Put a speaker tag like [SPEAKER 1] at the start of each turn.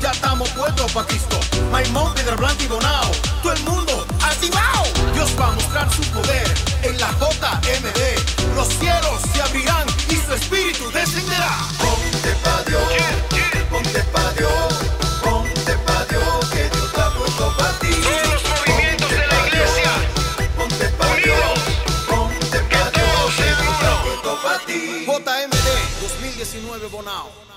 [SPEAKER 1] Ya estamos pa' Cristo. Maimón, Pedra Blanca y Bonao. Todo el mundo activado. Dios va a mostrar su poder en la JMD. Los cielos se abrirán y su espíritu descenderá.
[SPEAKER 2] Ponte pa' Dios, ponte pa' Dios, ponte pa' Dios, que Dios está puesto pa' ti.
[SPEAKER 3] Todos los movimientos de la iglesia,
[SPEAKER 2] Ponte pa' ponte pa' que Dios está puesto pa' ti.
[SPEAKER 1] JMD 2019 Bonao.